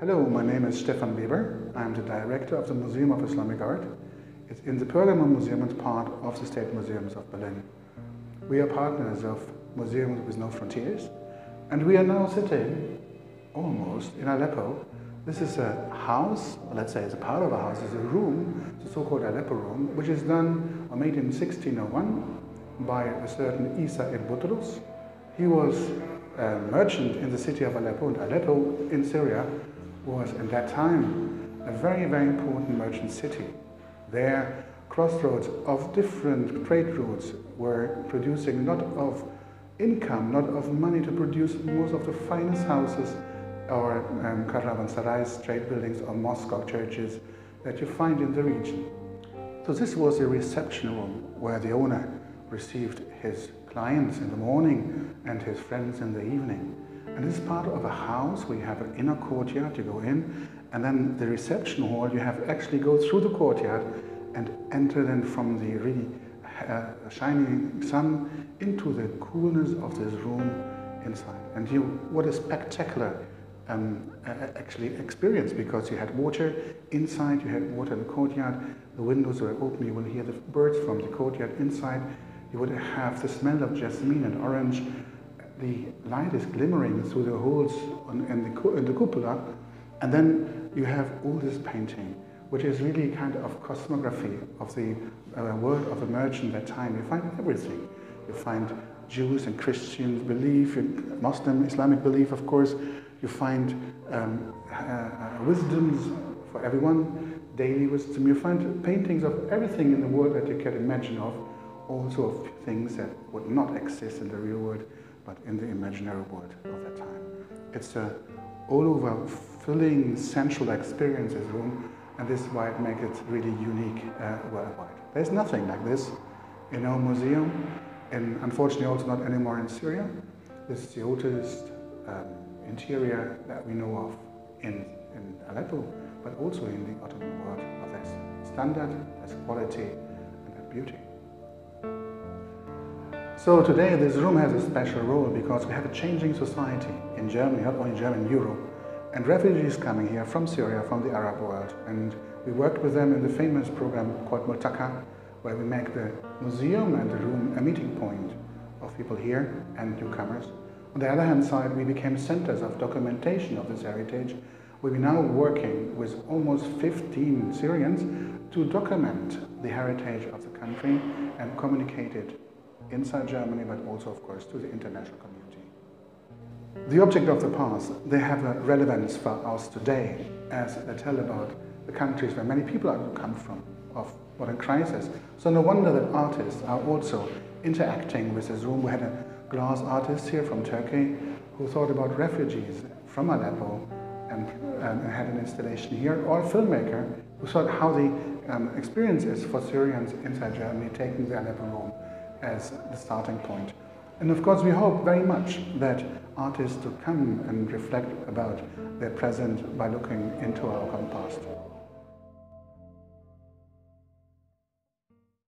Hello, my name is Stefan Weber. I'm the director of the Museum of Islamic Art. It's in the Pergamon Museum and part of the State Museums of Berlin. We are partners of Museums with No Frontiers, and we are now sitting almost in Aleppo. This is a house, let's say it's a part of a house, it's a room, the so-called Aleppo room, which is done or made in 1601 by a certain Isa ibn Butrus. He was a merchant in the city of Aleppo, and Aleppo in Syria was at that time a very, very important merchant city. There, crossroads of different trade routes were producing not of income, not of money to produce most of the finest houses or um, caravanserais, trade buildings or mosques or churches that you find in the region. So this was a reception room where the owner received his clients in the morning and his friends in the evening. And this is part of a house where you have an inner courtyard, you go in, and then the reception hall, you have actually go through the courtyard and enter then from the really uh, shining sun into the coolness of this room inside. And you, what a spectacular um, actually experience because you had water inside, you had water in the courtyard, the windows were open, you will hear the birds from the courtyard inside, you would have the smell of jasmine and orange, the light is glimmering through the holes on, in, the, in the cupola, and then you have all this painting, which is really kind of cosmography of the uh, world of at that time. You find everything. You find Jews and Christians belief, Muslim, Islamic belief, of course. You find um, uh, uh, wisdoms for everyone, daily wisdom. You find paintings of everything in the world that you can imagine of, also of things that would not exist in the real world but in the imaginary world of that time. It's a all over filling sensual experiences room, and this is why it makes it really unique uh, worldwide. There's nothing like this in our museum, and unfortunately also not anymore in Syria. This is the oldest um, interior that we know of in, in Aleppo, but also in the Ottoman world of this standard, this quality, and that beauty. So today this room has a special role because we have a changing society in Germany, not only in Germany, Europe, and refugees coming here from Syria, from the Arab world. And we worked with them in the famous program called Multaka, where we make the museum and the room a meeting point of people here and newcomers. On the other hand side, we became centers of documentation of this heritage. We're now working with almost 15 Syrians to document the heritage of the country and communicate it inside Germany, but also, of course, to the international community. The object of the past, they have a relevance for us today as they tell about the countries where many people are come from, of modern crisis. So no wonder that artists are also interacting with this room. We had a glass artist here from Turkey who thought about refugees from Aleppo and, and had an installation here, or a filmmaker who thought how the um, experience is for Syrians inside Germany taking the Aleppo room as the starting point. And of course, we hope very much that artists to come and reflect about their present by looking into our common past.